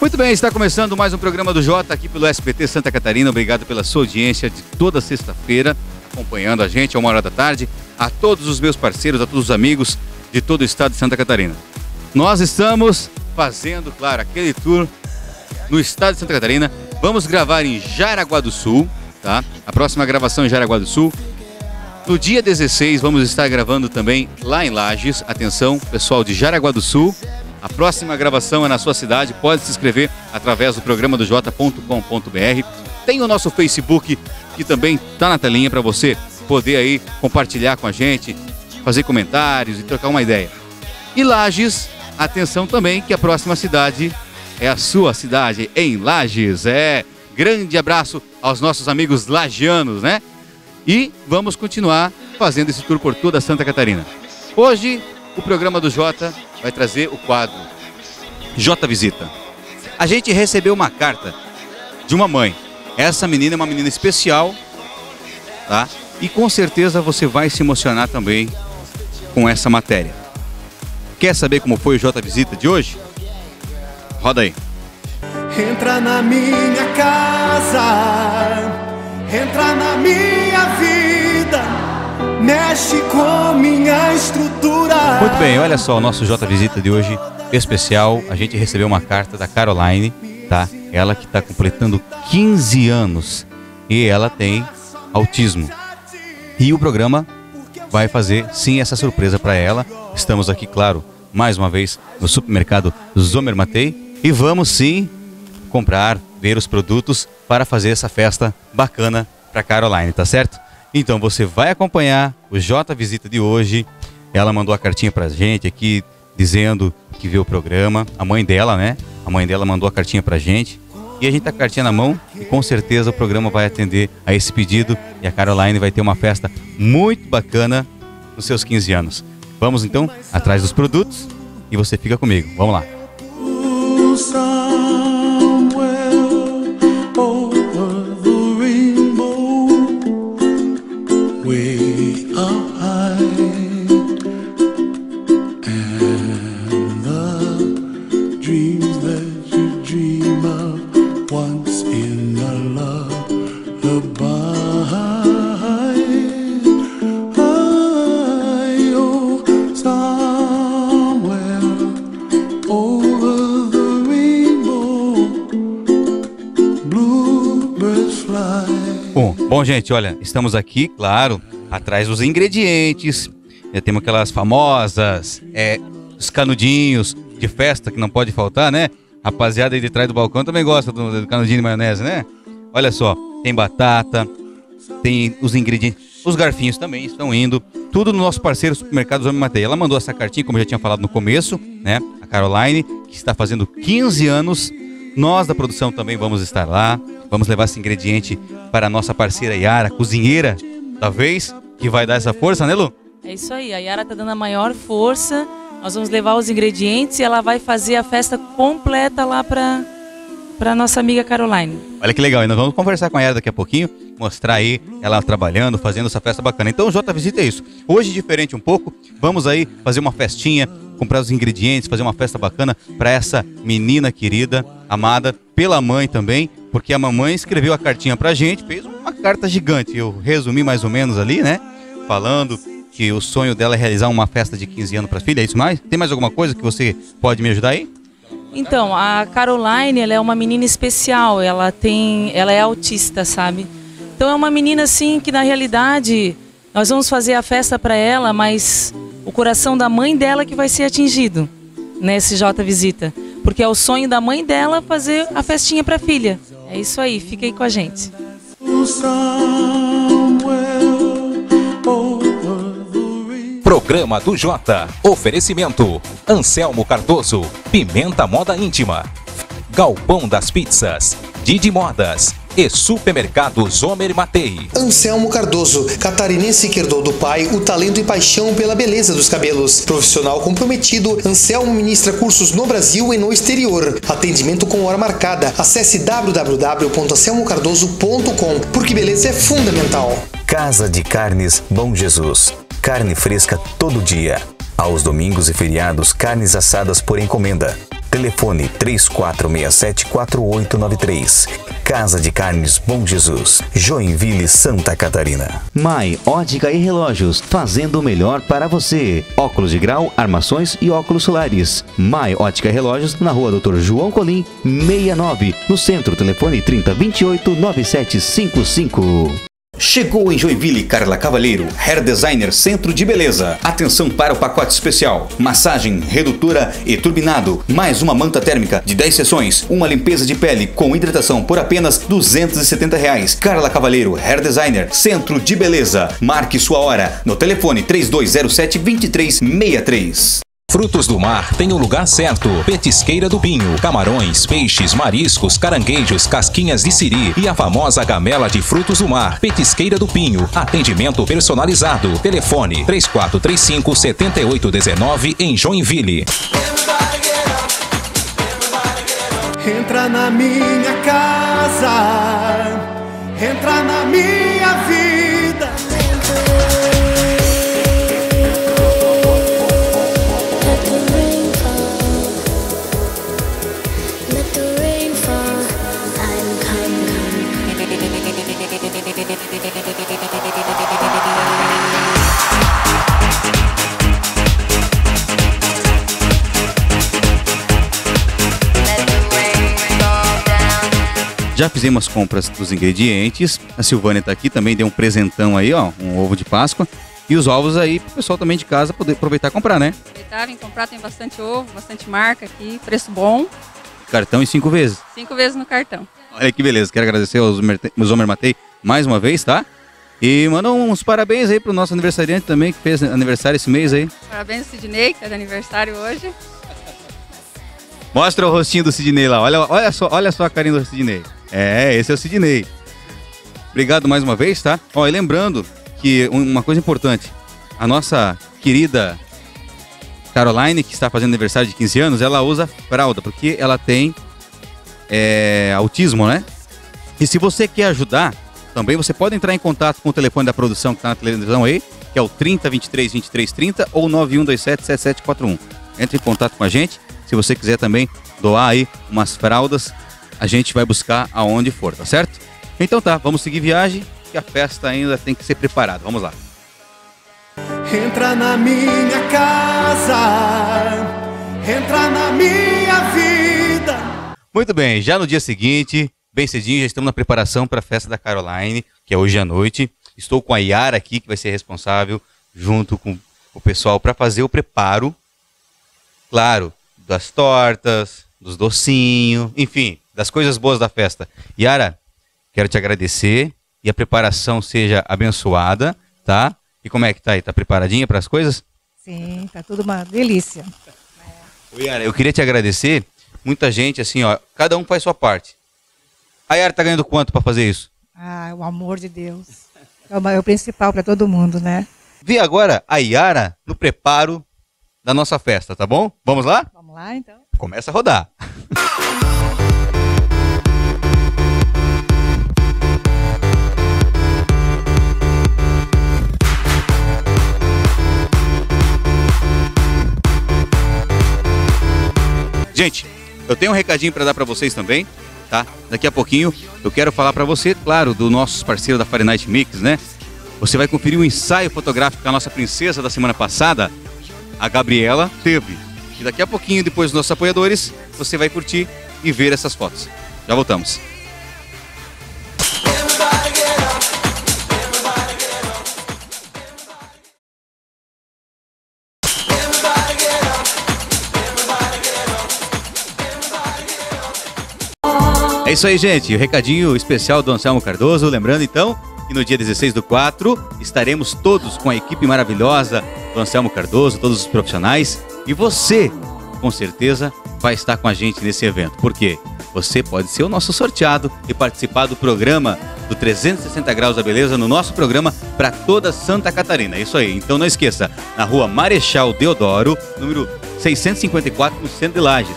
Muito bem, está começando mais um programa do Jota aqui pelo SBT Santa Catarina. Obrigado pela sua audiência de toda sexta-feira, acompanhando a gente a uma hora da tarde. A todos os meus parceiros, a todos os amigos de todo o estado de Santa Catarina. Nós estamos fazendo, claro, aquele tour no estado de Santa Catarina. Vamos gravar em Jaraguá do Sul, tá? A próxima gravação em Jaraguá do Sul. No dia 16, vamos estar gravando também lá em Lages. Atenção, pessoal de Jaraguá do Sul. A próxima gravação é na sua cidade. Pode se inscrever através do programa do J.com.br. Tem o nosso Facebook, que também está na telinha para você poder aí compartilhar com a gente, fazer comentários e trocar uma ideia. E Lages, atenção também que a próxima cidade é a sua cidade, em Lages. É, grande abraço aos nossos amigos lagianos, né? E vamos continuar fazendo esse tour por toda Santa Catarina. Hoje, o programa do Jota vai trazer o quadro Jota Visita. A gente recebeu uma carta de uma mãe. Essa menina é uma menina especial, tá? E com certeza você vai se emocionar também com essa matéria. Quer saber como foi o Jota Visita de hoje? Roda aí. Entra na minha casa, entra na minha vida, mexe com minha estrutura. Muito bem, olha só, o nosso J Visita de hoje especial. A gente recebeu uma carta da Caroline, tá? Ela que está completando 15 anos e ela tem autismo. E o programa vai fazer sim essa surpresa para ela. Estamos aqui, claro, mais uma vez no supermercado Zomer Matei e vamos sim comprar, ver os produtos para fazer essa festa bacana para Caroline, tá certo? Então você vai acompanhar o J Visita de hoje. Ela mandou a cartinha pra gente aqui dizendo que viu o programa. A mãe dela, né? A mãe dela mandou a cartinha pra gente. E a gente tá com a cartinha na mão e com certeza o programa vai atender a esse pedido e a Caroline vai ter uma festa muito bacana nos seus 15 anos. Vamos então atrás dos produtos e você fica comigo. Vamos lá. Gente, olha, estamos aqui, claro, atrás dos ingredientes. Já temos aquelas famosas, é, os canudinhos de festa que não pode faltar, né? Rapaziada aí de trás do balcão também gosta do, do canudinho de maionese, né? Olha só, tem batata, tem os ingredientes, os garfinhos também estão indo. Tudo no nosso parceiro Supermercado Homem Matei. Ela mandou essa cartinha, como eu já tinha falado no começo, né? A Caroline, que está fazendo 15 anos. Nós da produção também vamos estar lá. Vamos levar esse ingrediente para a nossa parceira Yara, cozinheira da vez, que vai dar essa força, né, Lu? É isso aí, a Yara tá dando a maior força. Nós vamos levar os ingredientes e ela vai fazer a festa completa lá para para nossa amiga Caroline. Olha que legal, e nós vamos conversar com a Yara daqui a pouquinho, mostrar aí ela trabalhando, fazendo essa festa bacana. Então, o J Visita é isso. Hoje, diferente um pouco, vamos aí fazer uma festinha, comprar os ingredientes, fazer uma festa bacana para essa menina querida, amada pela mãe também, porque a mamãe escreveu a cartinha pra gente, fez uma carta gigante. Eu resumi mais ou menos ali, né? Falando que o sonho dela é realizar uma festa de 15 anos para filha, é isso mais? Tem mais alguma coisa que você pode me ajudar aí? Então, a Caroline, ela é uma menina especial, ela tem, ela é autista, sabe? Então é uma menina assim que na realidade nós vamos fazer a festa para ela, mas o coração da mãe dela que vai ser atingido nesse J Visita, porque é o sonho da mãe dela fazer a festinha para a filha. É isso aí, fica aí com a gente. Programa do Jota. Oferecimento: Anselmo Cardoso, Pimenta Moda Íntima, Galpão das Pizzas, Didi Modas, e Supermercados Homer Matei. Anselmo Cardoso, catarinense que herdou do pai o talento e paixão pela beleza dos cabelos. Profissional comprometido, Anselmo ministra cursos no Brasil e no exterior. Atendimento com hora marcada. Acesse www.anselmocardoso.com, porque beleza é fundamental. Casa de Carnes Bom Jesus. Carne fresca todo dia. Aos domingos e feriados, carnes assadas por encomenda. Telefone 3467-4893. Casa de Carnes Bom Jesus. Joinville, Santa Catarina. Mai Ótica e Relógios, fazendo o melhor para você. Óculos de grau, armações e óculos solares. Mai Ótica e Relógios, na rua Doutor João Colim, 69, no centro. Telefone 3028 9755. Chegou em Joinville Carla Cavalheiro, Hair Designer Centro de Beleza. Atenção para o pacote especial: massagem, redutora e turbinado, mais uma manta térmica de 10 sessões, uma limpeza de pele com hidratação por apenas 270 reais. Carla Cavalheiro, Hair Designer Centro de Beleza. Marque sua hora no telefone 3207 2363. Frutos do mar tem o lugar certo. Petisqueira do Pinho. Camarões, peixes, mariscos, caranguejos, casquinhas de siri e a famosa gamela de frutos do mar. Petisqueira do Pinho. Atendimento personalizado. Telefone 3435 7819 em Joinville. Entra na minha casa, entra na minha vida. Já fizemos as compras dos ingredientes. A Silvânia tá aqui também, deu um presentão aí, ó, um ovo de Páscoa. E os ovos aí pro pessoal também de casa poder aproveitar e comprar, né? Aproveitar, vem comprar, tem bastante ovo, bastante marca aqui, preço bom, Cartão em cinco vezes. cinco vezes no cartão. Olha que beleza. Quero agradecer aos Homer Matei mais uma vez, tá? E manda uns parabéns aí pro nosso aniversariante também, que fez aniversário esse mês aí. Parabéns, Sidney, que tá de aniversário hoje. Mostra o rostinho do Sidney lá. Olha, olha, só, olha só a carinha do Sidney. É, esse é o Sidney. Obrigado mais uma vez, tá? Ó, e lembrando que um- uma coisa importante. A nossa querida Caroline, que está fazendo aniversário de 15 anos, ela usa fralda, porque ela tem é, autismo, né? E se você quer ajudar, também você pode entrar em contato com o telefone da produção que está na televisão aí, que é o 30 23 23 30 ou 9127 7741. Entre em contato com a gente. Se você quiser também doar aí umas fraldas, a gente vai buscar aonde for, tá certo? Então tá, vamos seguir viagem, que a festa ainda tem que ser preparada. Vamos lá. Entra na minha casa, entra na minha vida. Muito bem, já no dia seguinte, bem cedinho, já estamos na preparação para a festa da Caroline, que é hoje à noite. Estou com a Yara aqui, que vai ser responsável, junto com o pessoal, para fazer o preparo, claro, das tortas, dos docinhos, enfim, das coisas boas da festa. Yara, quero te agradecer e a preparação seja abençoada, tá? E como é que tá aí? Tá preparadinha para as coisas? Sim, tá tudo uma delícia. Ô, Yara, eu queria te agradecer. Muita gente, assim, ó, cada um faz sua parte. A Yara tá ganhando quanto para fazer isso? Ah, o amor de Deus. É o, é principal para todo mundo, né? Vê agora a Yara no preparo da nossa festa, tá bom? Vamos lá? Vamos lá, então. Começa a rodar. Gente, eu tenho um recadinho para dar para vocês também, tá? Daqui a pouquinho eu quero falar para você, claro, do nossos parceiros da Fahrenheit Mix, né? Você vai conferir o ensaio fotográfico que a nossa princesa da semana passada, a Gabriela, teve. E daqui a pouquinho, depois dos nossos apoiadores, você vai curtir e ver essas fotos. Já voltamos. Isso aí, gente. O recadinho especial do Anselmo Cardoso. Lembrando, então, que no dia 16 do 4 estaremos todos com a equipe maravilhosa do Anselmo Cardoso, todos os profissionais. E você, com certeza, vai estar com a gente nesse evento. Por quê? você pode ser o nosso sorteado e participar do programa do 360 Graus da Beleza no nosso programa para toda Santa Catarina. Isso aí. Então não esqueça, na rua Marechal Deodoro, número 654, no centro de Lages.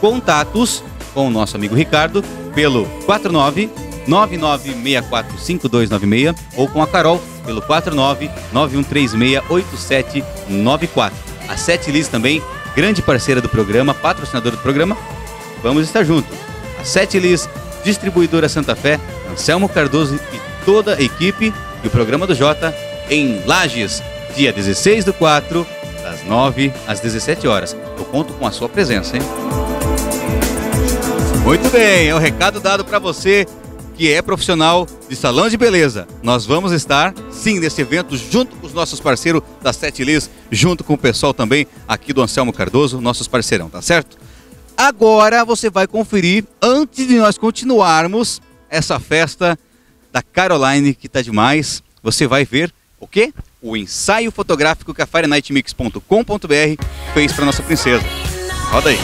Contatos com o nosso amigo Ricardo pelo 49 99645296 ou com a Carol pelo 49 91368794. A Sete Liz também, grande parceira do programa, patrocinadora do programa. Vamos estar juntos. A Sete Liz, distribuidora Santa Fé, Anselmo Cardoso e toda a equipe e o programa do Jota em Lages, dia 16 do 4, das 9 às 17 horas. Eu conto com a sua presença, hein? Muito bem, é o recado dado para você que é profissional de salão de beleza. Nós vamos estar, sim, nesse evento, junto com os nossos parceiros da Sete Liz, junto com o pessoal também aqui do Anselmo Cardoso, nossos parceirão, tá certo? Agora você vai conferir, antes de nós continuarmos essa festa da Caroline, que tá demais, você vai ver o quê? O ensaio fotográfico que a FireNightMix.com.br fez para nossa princesa. Roda aí.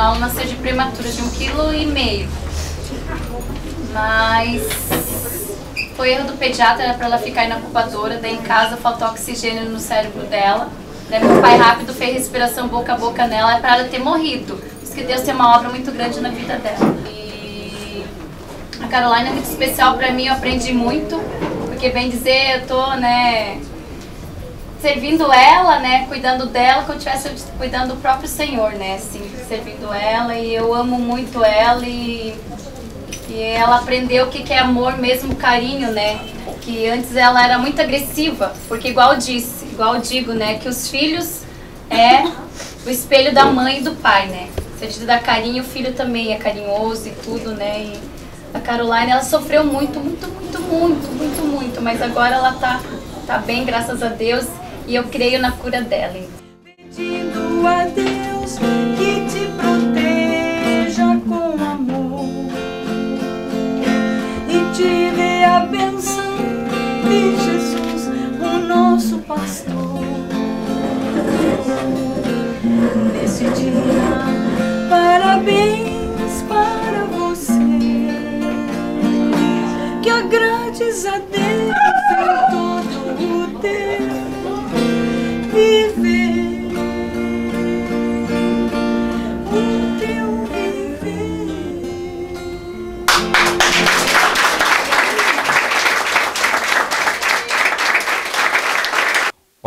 18 para 19 ela nasceu de prematura de um quilo e meio. Mas foi erro do pediatra, era para ela ficar na incubadora, daí em casa faltou oxigênio no cérebro dela. Daí meu pai rápido fez respiração boca a boca nela, é para ela ter morrido. Isso que Deus tem uma obra muito grande na vida dela. E a Caroline é muito especial para mim, eu aprendi muito, porque bem dizer, eu tô, né, servindo ela, né, cuidando dela, como eu estivesse cuidando do próprio Senhor, né, assim, servindo ela e eu amo muito ela e, e ela aprendeu o que que é amor mesmo, carinho, né, que antes ela era muito agressiva, porque igual disse, igual digo, né, que os filhos é o espelho da mãe e do pai, né, se a gente dá carinho, o filho também é carinhoso e tudo, né, e a Caroline, ela sofreu muito, muito, muito, muito, muito, muito, mas agora ela tá, tá bem, graças a Deus, e eu creio na cura dela. Pedindo a Deus que te proteja com amor e te dê a benção de Jesus, o nosso pastor. Nesse dia, parabéns para você, que agrades a Deus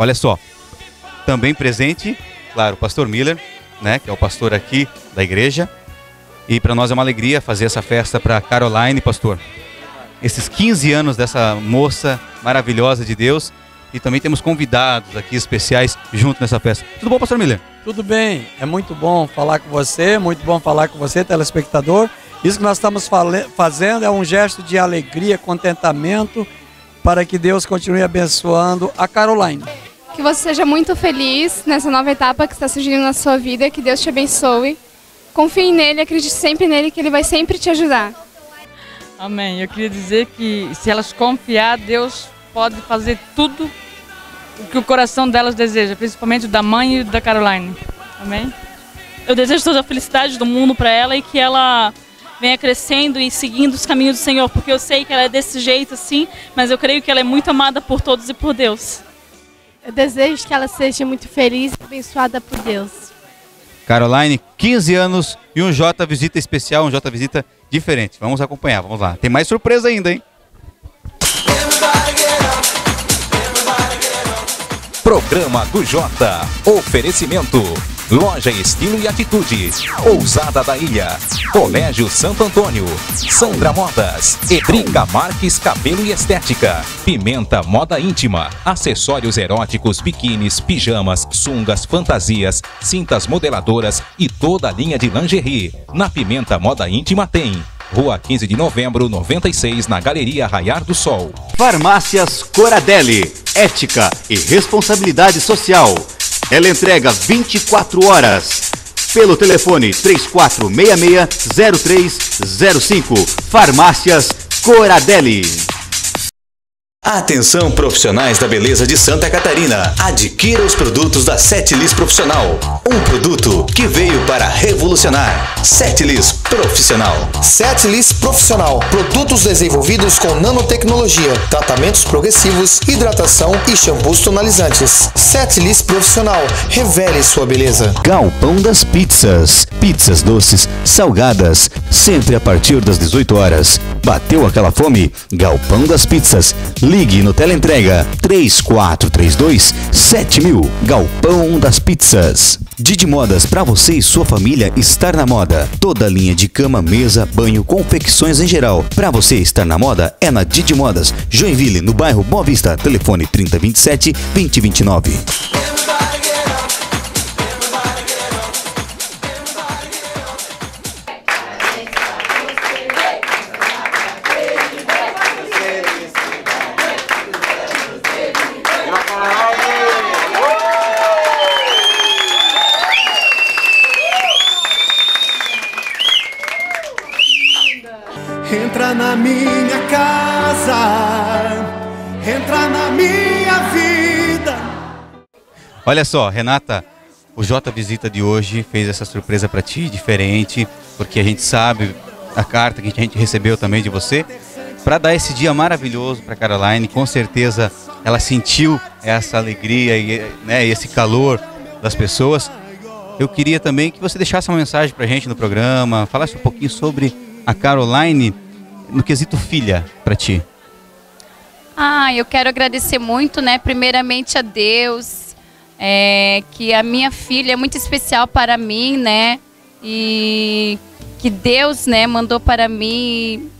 Olha só, também presente, claro, o pastor Miller, né, que é o pastor aqui da igreja. E para nós é uma alegria fazer essa festa para Caroline, pastor. Esses 15 anos dessa moça maravilhosa de Deus. E também temos convidados aqui especiais junto nessa festa. Tudo bom, pastor Miller? Tudo bem, é muito bom falar com você, muito bom falar com você, telespectador. Isso que nós estamos fazendo é um gesto de alegria, contentamento, para que Deus continue abençoando a Caroline. Que você seja muito feliz nessa nova etapa que está surgindo na sua vida, que Deus te abençoe. Confie nele, acredite sempre nele, que ele vai sempre te ajudar. Amém. Eu queria dizer que se elas confiar, Deus pode fazer tudo o que o coração delas deseja, principalmente o da mãe e da Caroline. Amém? Eu desejo toda a felicidade do mundo para ela e que ela venha crescendo e seguindo os caminhos do Senhor, porque eu sei que ela é desse jeito assim, mas eu creio que ela é muito amada por todos e por Deus. Eu desejo que ela seja muito feliz e abençoada por Deus. Caroline, 15 anos e um J visita especial, um J visita diferente. Vamos acompanhar, vamos lá. Tem mais surpresa ainda, hein? Programa do Jota. Oferecimento. Loja Estilo e Atitude. Ousada da Ilha. Colégio Santo Antônio. Sandra Modas. Edrica Marques Cabelo e Estética. Pimenta Moda Íntima. Acessórios eróticos, biquínis, pijamas, sungas, fantasias, cintas modeladoras e toda a linha de lingerie. Na Pimenta Moda Íntima tem. Rua 15 de novembro, 96, na Galeria Raiar do Sol. Farmácias Coradelli. Ética e responsabilidade social. Ela entrega 24 horas. Pelo telefone 3466-0305. Farmácias Coradelli. Atenção profissionais da beleza de Santa Catarina. Adquira os produtos da Setilis Profissional. Um produto que veio para revolucionar. Setilis Profissional. Setlis Profissional. Produtos desenvolvidos com nanotecnologia, tratamentos progressivos, hidratação e shampoos tonalizantes. Setlis Profissional. Revele sua beleza. Galpão das Pizzas. Pizzas doces, salgadas, sempre a partir das 18 horas. Bateu aquela fome? Galpão das Pizzas. Ligue no teleentrega 3432 7000. Galpão das Pizzas. Didi Modas para você e sua família estar na moda. Toda linha de cama, mesa, banho, confecções em geral. Para você estar na moda é na Didi Modas, Joinville, no bairro Boa Vista. Telefone 3027 2029. Olha só, Renata, o J Visita de hoje fez essa surpresa para ti, diferente, porque a gente sabe a carta que a gente recebeu também de você, para dar esse dia maravilhoso para Caroline. Com certeza ela sentiu essa alegria e né, esse calor das pessoas. Eu queria também que você deixasse uma mensagem para a gente no programa, falasse um pouquinho sobre a Caroline no quesito filha para ti. Ah, eu quero agradecer muito, né? Primeiramente a Deus, é, que a minha filha é muito especial para mim, né? E que Deus, né, mandou para mim.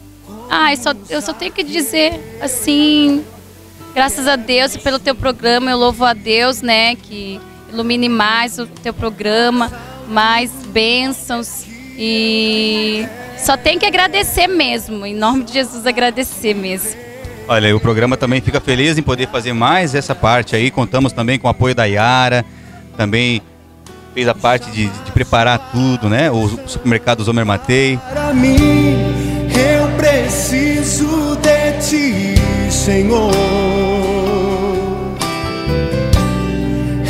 Ah, eu só, eu só tenho que dizer assim, graças a Deus e pelo teu programa, eu louvo a Deus, né, que ilumine mais o teu programa, mais bênçãos e só tem que agradecer mesmo, em nome de Jesus agradecer mesmo. Olha, o programa também fica feliz em poder fazer mais essa parte aí. Contamos também com o apoio da Yara, também fez a parte de, de preparar tudo, né? O supermercado Zomer Matei. Para mim, eu preciso de ti, Senhor.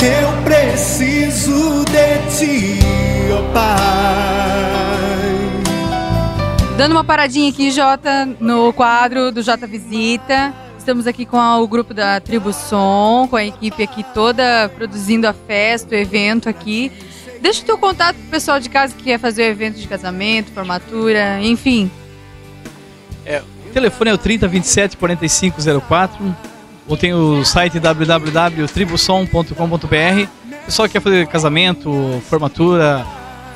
Eu preciso de ti, ó Pai. Dando uma paradinha aqui, Jota, no quadro do Jota Visita. Estamos aqui com o grupo da Tribo Som, com a equipe aqui toda produzindo a festa, o evento aqui. Deixa o teu contato pro pessoal de casa que quer fazer o evento de casamento, formatura, enfim. É, o telefone é o 3027 4504 ou tem o site www.tribusom.com.br. Pessoal que quer fazer casamento, formatura,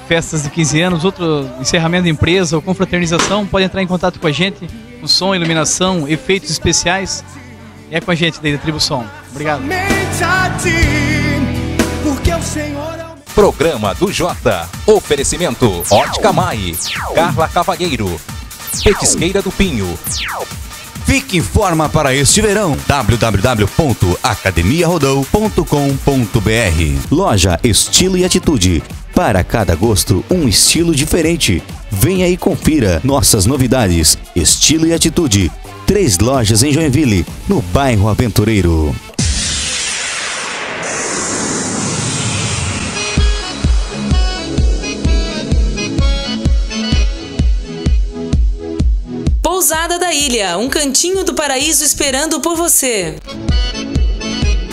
festas de 15 anos, outro encerramento de empresa ou confraternização, pode entrar em contato com a gente com som, iluminação, efeitos especiais. É com a gente daí da Tribo Som. Obrigado. É Programa do Jota. Oferecimento Ótica Mai. Carla Cavalheiro. Petisqueira do Pinho. Fique em forma para este verão. www.academiarodou.com.br Loja Estilo e Atitude. Para cada gosto, um estilo diferente. Venha e confira nossas novidades. Estilo e Atitude. Três lojas em Joinville, no bairro Aventureiro. Família, um cantinho do paraíso esperando por você.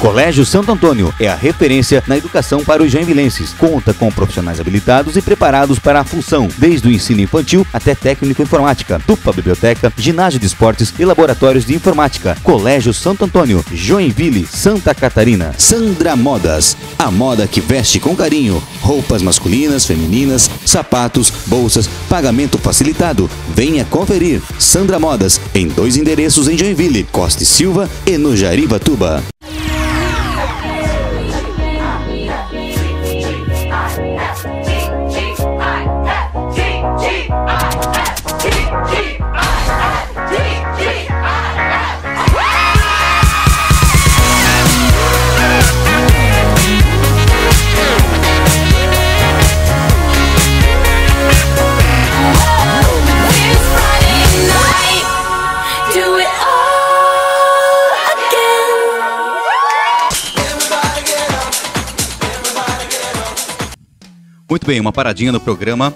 Colégio Santo Antônio é a referência na educação para os joinvilenses. Conta com profissionais habilitados e preparados para a função, desde o ensino infantil até técnico informática, dupla biblioteca, ginásio de esportes e laboratórios de informática. Colégio Santo Antônio, Joinville, Santa Catarina. Sandra Modas, a moda que veste com carinho. Roupas masculinas, femininas, sapatos, bolsas, pagamento facilitado. Venha conferir. Sandra Modas, em dois endereços em Joinville, Costa e Silva e no Jarivatuba. Muito bem, uma paradinha no programa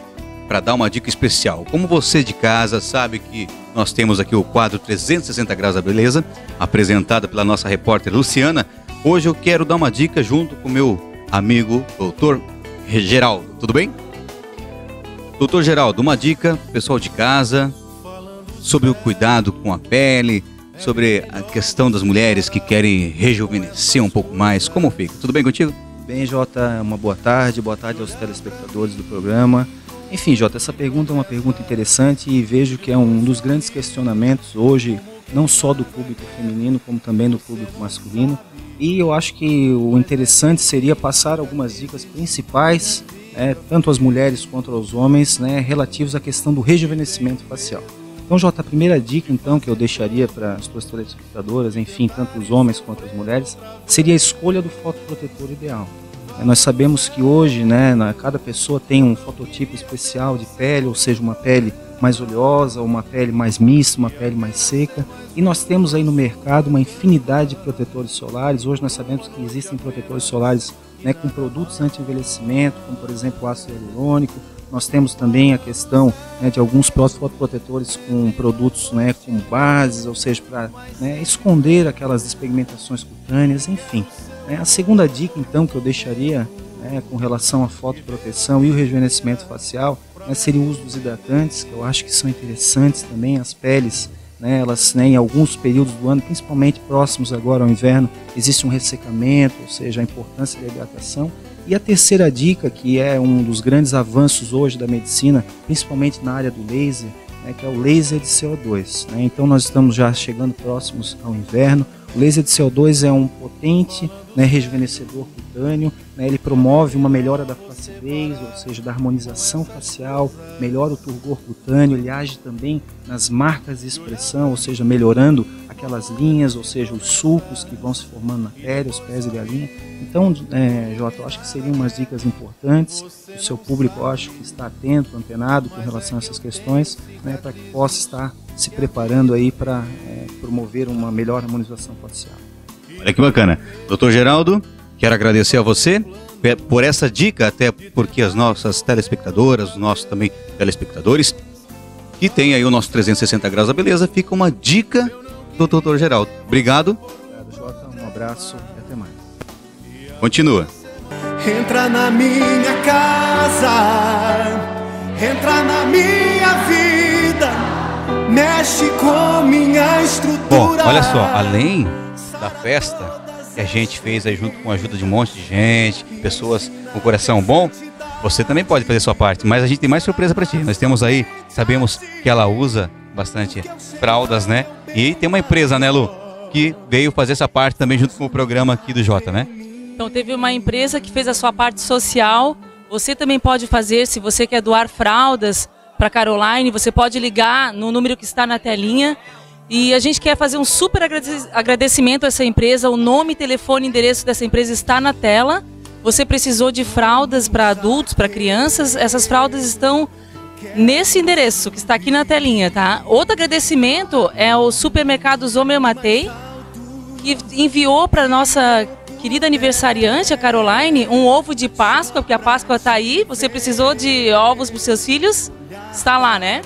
para dar uma dica especial. Como você de casa sabe que nós temos aqui o quadro 360 graus da beleza, apresentada pela nossa repórter Luciana, hoje eu quero dar uma dica junto com meu amigo doutor Geraldo. Tudo bem? Doutor Geraldo, uma dica, pessoal de casa, sobre o cuidado com a pele, sobre a questão das mulheres que querem rejuvenescer um pouco mais. Como fica? Tudo bem contigo? Bem, Jota, uma boa tarde, boa tarde aos telespectadores do programa. Enfim, Jota, essa pergunta é uma pergunta interessante e vejo que é um dos grandes questionamentos hoje, não só do público feminino, como também do público masculino. E eu acho que o interessante seria passar algumas dicas principais, né, tanto às mulheres quanto aos homens, né, relativos à questão do rejuvenescimento facial. Então, Jota, a primeira dica então que eu deixaria para as suas telespectadoras, enfim, tanto os homens quanto as mulheres, seria a escolha do fotoprotetor ideal. É, Nós sabemos que hoje, né, cada pessoa tem um fototipo especial de pele, ou seja, uma pele mais oleosa, uma pele mais mista, uma pele mais seca. E nós temos aí no mercado uma infinidade de protetores solares. Hoje nós sabemos que existem protetores solares né, com produtos anti-envelhecimento, como por exemplo ácido hialurônico. Nós temos também a questão né, de alguns fotoprotetores com produtos né, com bases, ou seja, para né, esconder aquelas despigmentações cutâneas, enfim. né. A segunda dica, então, que eu deixaria né, com relação à fotoproteção e o rejuvenescimento facial né, seria o uso dos hidratantes, que eu acho que são interessantes também. As peles, né, elas né, em alguns períodos do ano, principalmente próximos agora ao inverno, existe um ressecamento, ou seja, a importância da hidratação. E a terceira dica, que é um dos grandes avanços hoje da medicina, principalmente na área do laser, né, que é o laser de CO2. né. Então nós estamos já chegando próximos ao inverno. O laser de CO2 é um potente né, rejuvenescedor cutâneo, né, ele promove uma melhora da flacidez, ou seja, da harmonização facial, melhora o turgor cutâneo, ele age também nas marcas de expressão, ou seja, melhorando aquelas linhas, ou seja, os sulcos que vão se formando na pele, os pés e galinha. Então, é, Jota, eu acho que seriam umas dicas importantes. O seu público, eu acho que está atento, antenado com relação a essas questões, né, para que possa estar se preparando aí para é, promover uma melhor harmonização facial. Olha que bacana. Doutor Geraldo, quero agradecer a você por essa dica, até porque as nossas telespectadoras, os nossos também telespectadores, que tem aí o nosso 360 graus da beleza, fica uma dica do doutor Geraldo. Obrigado. Obrigado, Jota. Um abraço e até mais. Continua. Entra na minha casa, entra na minha vida, mexe com minha estrutura. Bom, olha só, além da festa que a gente fez aí junto com a ajuda de um monte de gente, pessoas com coração bom, você também pode fazer sua parte, mas a gente tem mais surpresa pra ti. Nós temos aí, sabemos que ela usa bastante fraldas, né? E tem uma empresa, né, Lu, que veio fazer essa parte também junto com o programa aqui do Jota, né? Então teve uma empresa que fez a sua parte social. Você também pode fazer, se você quer doar fraldas para Caroline, você pode ligar no número que está na telinha. E a gente quer fazer um super agrade- agradecimento a essa empresa. O nome, telefone, endereço dessa empresa está na tela. Você precisou de fraldas para adultos, para crianças. Essas fraldas estão nesse endereço que está aqui na telinha, tá? Outro agradecimento é o supermercado Zomer Matei, que enviou para nossa querida aniversariante, a Caroline, um ovo de Páscoa, porque a Páscoa está aí. Você precisou de ovos para os seus filhos? Está lá, né?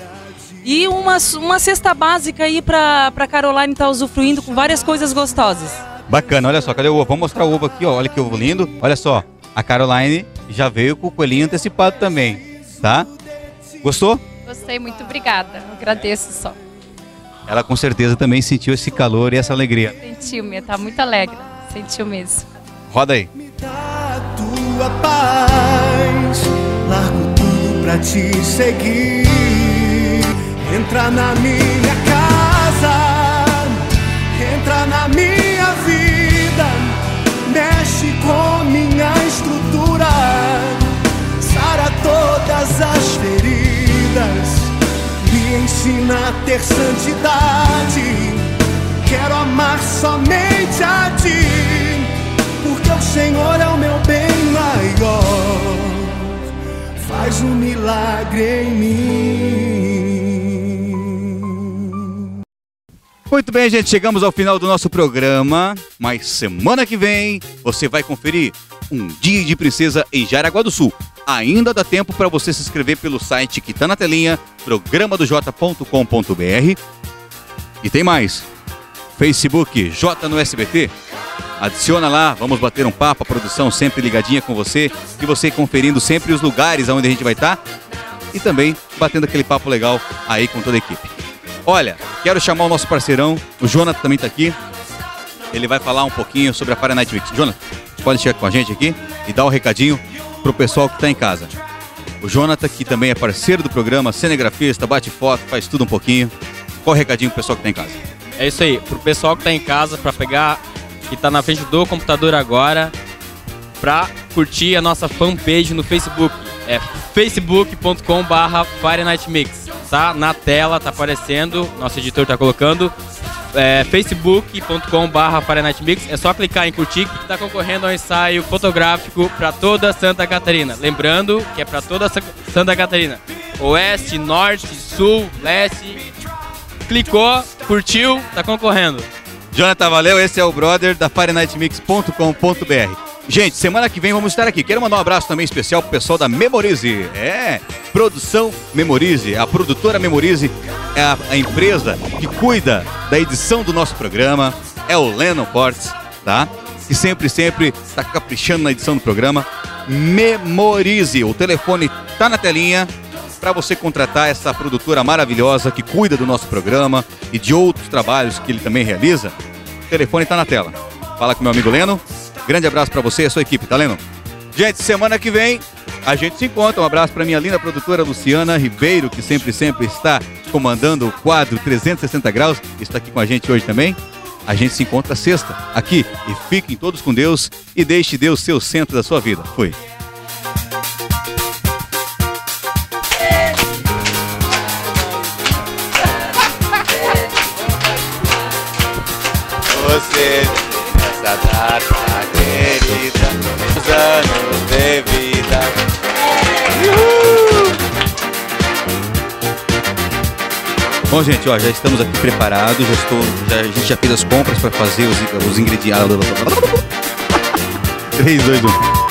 E uma, uma cesta básica aí pra, pra Caroline estar usufruindo com várias coisas gostosas. Bacana, olha só, cadê o ovo? Vamos mostrar o ovo aqui, ó. Olha que ovo lindo. Olha só, a Caroline já veio com o coelhinho antecipado também, tá? Gostou? Gostei, muito obrigada. Agradeço só. Ela com certeza também sentiu esse calor e essa alegria. Sentiu, minha, tá muito alegre. Sentiu mesmo. Roda aí. tua paz. Largo tudo pra te seguir. Entra na minha casa, entra na minha vida, mexe com minha estrutura, sara todas as feridas, me ensina a ter santidade. Quero amar somente a ti Senhor é o meu bem maior. Faz um milagre em mim. Muito bem, gente, chegamos ao final do nosso programa, mas semana que vem você vai conferir um dia de princesa em Jaraguá do Sul. Ainda dá tempo para você se inscrever pelo site que está na telinha, programadoj.com.br. E tem mais. Facebook J no SBT. Adiciona lá, vamos bater um papo, a produção sempre ligadinha com você e você conferindo sempre os lugares onde a gente vai estar e também batendo aquele papo legal aí com toda a equipe. Olha, quero chamar o nosso parceirão, o Jonathan também está aqui. Ele vai falar um pouquinho sobre a Fire Night Mix. Jonathan, pode chegar com a gente aqui e dar um recadinho pro pessoal que está em casa. O Jonathan, que também é parceiro do programa, cinegrafista, bate foto, faz tudo um pouquinho. Qual o recadinho pro pessoal que está em casa? É isso aí, pro pessoal que tá em casa, pra pegar, que tá na frente do computador agora, pra curtir a nossa fanpage no Facebook. É facebook.com barra Mix. Tá na tela, tá aparecendo, nosso editor tá colocando. É, facebook.com barra Mix. É só clicar em curtir que tá concorrendo ao ensaio fotográfico pra toda Santa Catarina. Lembrando que é pra toda Sa- Santa Catarina. Oeste, norte, sul, leste, clicou, curtiu, tá concorrendo. Jonathan, valeu. Esse é o brother da FireNightMix.com.br. Gente, semana que vem vamos estar aqui. Quero mandar um abraço também especial pro pessoal da Memorize. É, Produção Memorize. A produtora Memorize é a, a empresa que cuida da edição do nosso programa. É o Lennon Portes, tá? Que sempre, sempre está caprichando na edição do programa. Memorize. O telefone tá na telinha para você contratar essa produtora maravilhosa que cuida do nosso programa e de outros trabalhos que ele também realiza. O telefone está na tela. Fala com meu amigo Leno. Grande abraço para você e a sua equipe, tá Leno? Gente, semana que vem a gente se encontra. Um abraço para minha linda produtora Luciana Ribeiro, que sempre, sempre está comandando o quadro 360 graus. Está aqui com a gente hoje também. A gente se encontra sexta aqui e fiquem todos com Deus e deixe Deus ser o centro da sua vida. Fui. Você nessa data querida, os anos de vida. Bom, gente, ó, já estamos aqui preparados, já estou, já, a gente já fez as compras para fazer os, os ingredientes. 3, 2, 1.